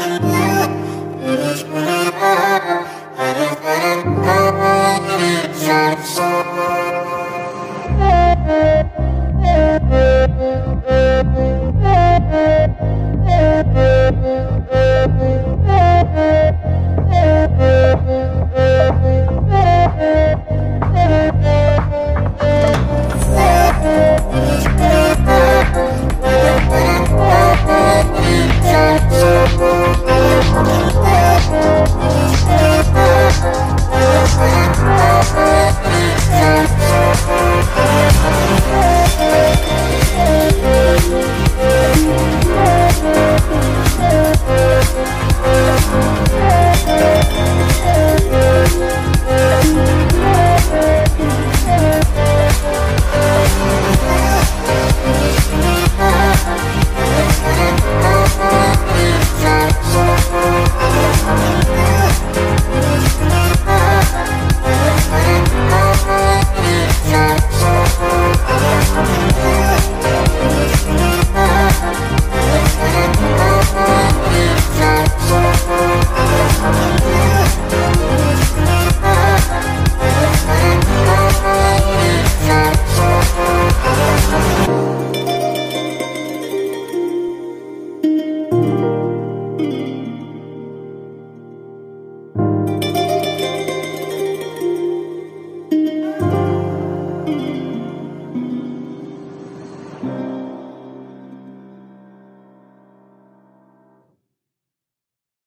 love.